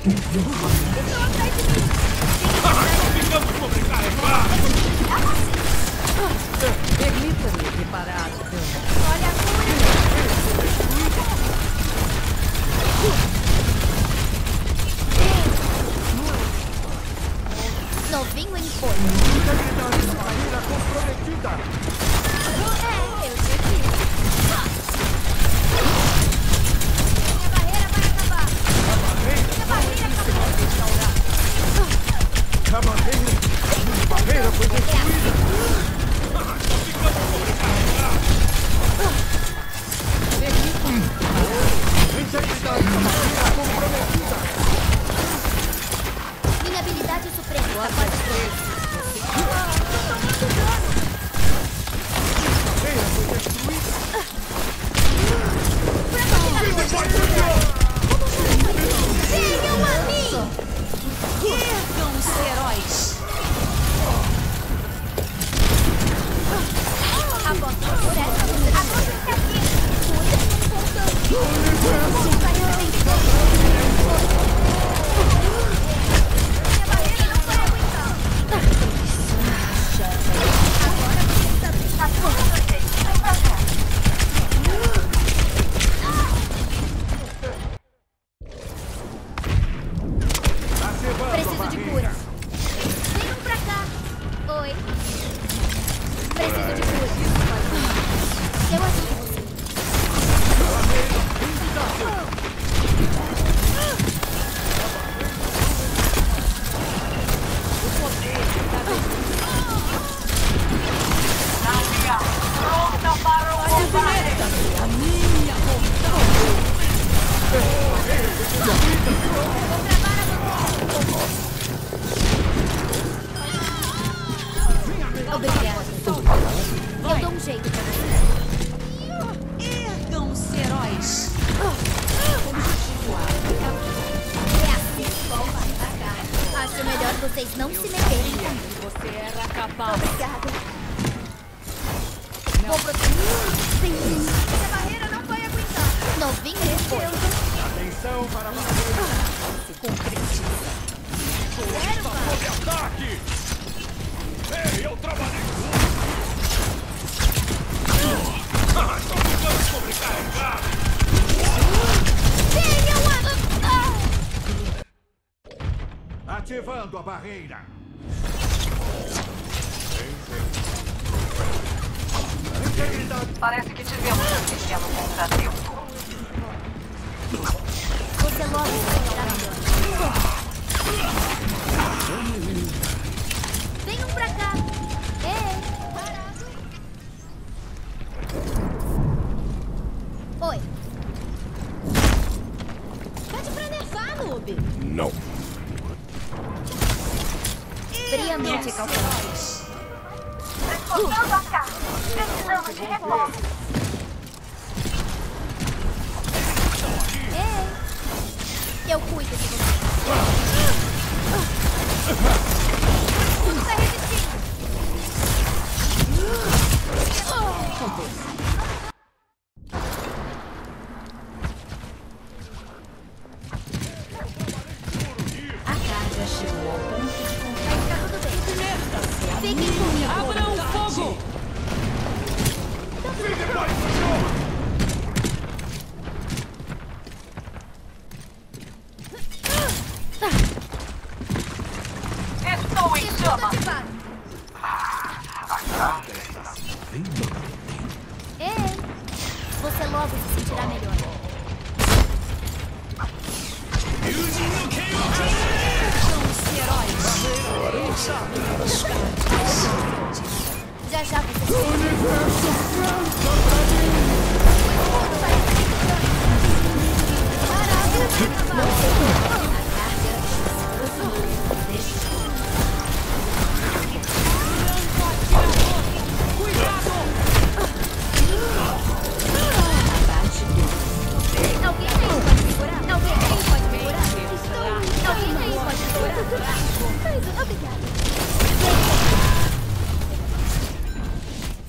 Ficamos sobrecarregados! Permita-me reparar o dano. Olha a! Novinho em comprometida! É, eu te digo. É. Obrigada. Eu dou um jeito. Ergam os heróis. É assim que pagar. Acho melhor vocês não se meterem. Você era capaz. Vou proteger. Essa barreira não vai aguentar. Novinho em Atenção para. Se concretiza. Sob ataque. Ei, eu trabalhei a... Ah! Ativando a barreira. Integridade. Parece que tivemos um pequeno contratempo. Noob. Não. Friamente calculado. Transportando a carga. Precisamos de reforço. Ei, eu cuido de você. Tá resistindo. Ei, você logo se sentirá melhor. Os heróis. Já já você Alguém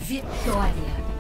Vitória.